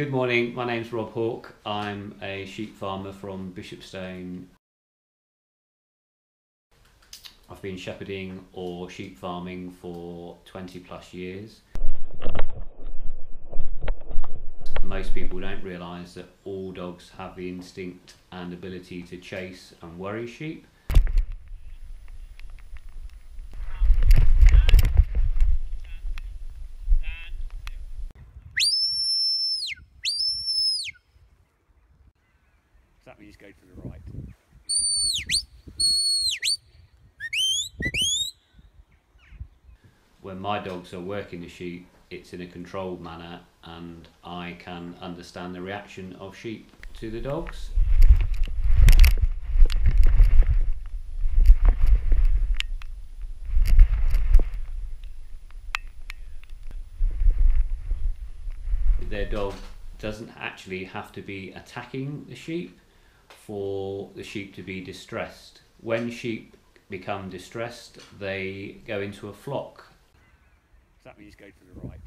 Good morning, my name's Rob Hawke. I'm a sheep farmer from Bishopstone. I've been shepherding or sheep farming for 20 plus years. Most people don't realise that all dogs have the instinct and ability to chase and worry sheep. That means go to the right. When my dogs are working the sheep, it's in a controlled manner and I can understand the reaction of sheep to the dogs. Their dog doesn't actually have to be attacking the sheep for the sheep to be distressed. When sheep become distressed, they go into a flock. that means go to the right.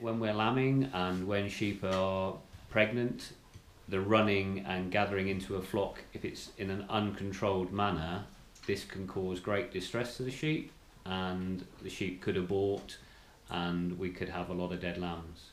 When we're lambing and when sheep are pregnant, the running and gathering into a flock, if it's in an uncontrolled manner, this can cause great distress to the sheep and the sheep could abort and we could have a lot of dead lambs.